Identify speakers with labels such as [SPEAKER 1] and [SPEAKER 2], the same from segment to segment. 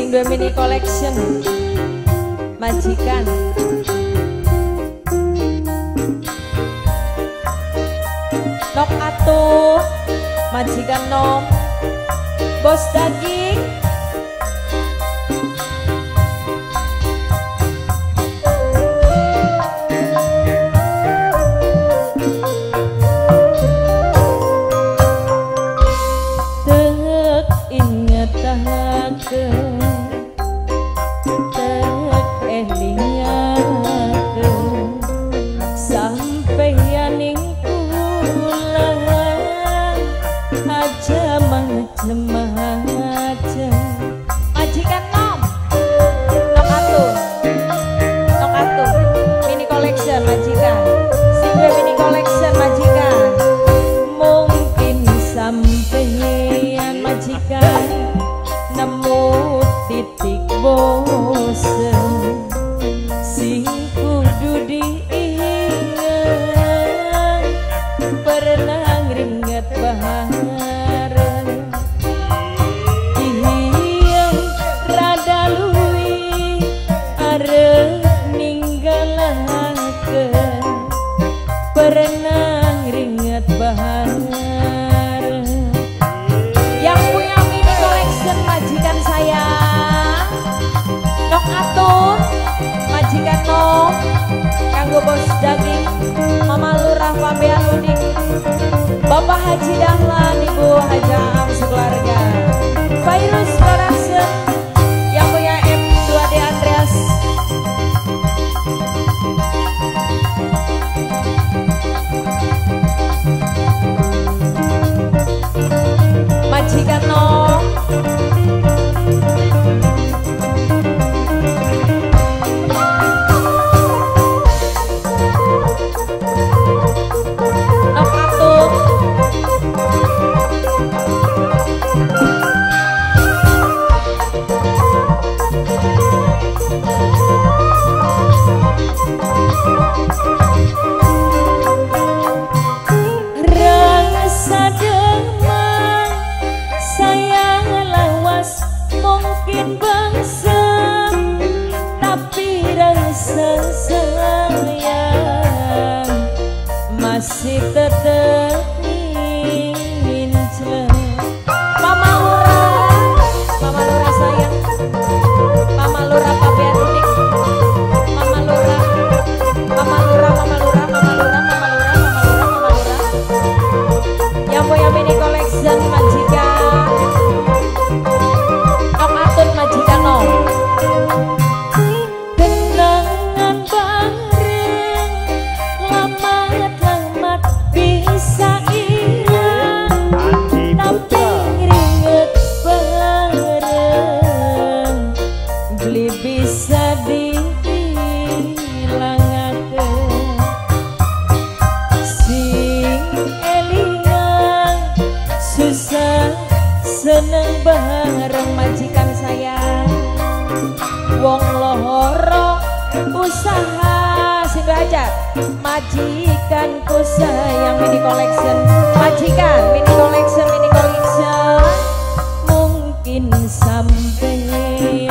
[SPEAKER 1] sing dua mini collection. Majikan. Nok atuh. Majikan nom. Bos daging aja macem aja majikan nom nom atu mini collection majikan single mini collection majikan mungkin sampai тебя. masih tetap Aha, singgah aja. Majikanku sayang mini collection. Majikan mini collection, mini collection. Mungkin sampai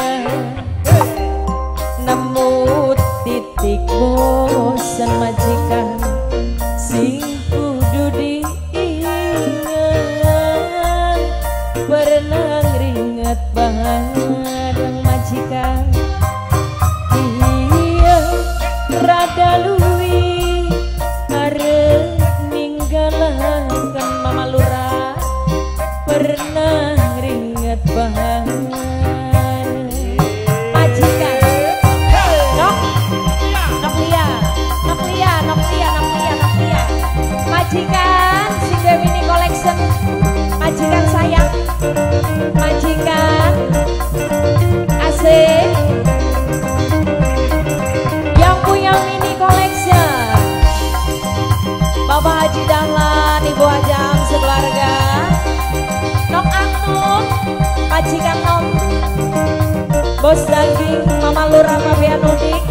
[SPEAKER 1] Mama Lura Fabian nudik.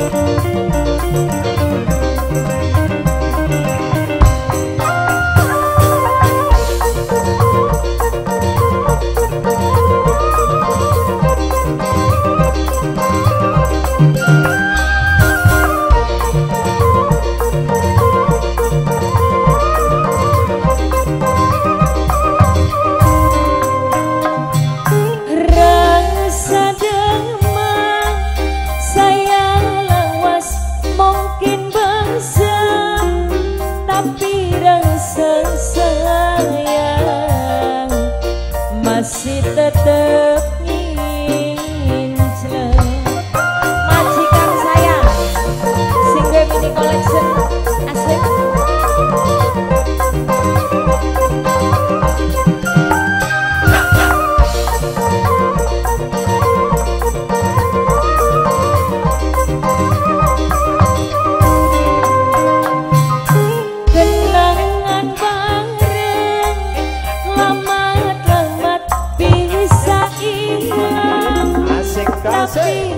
[SPEAKER 1] Say.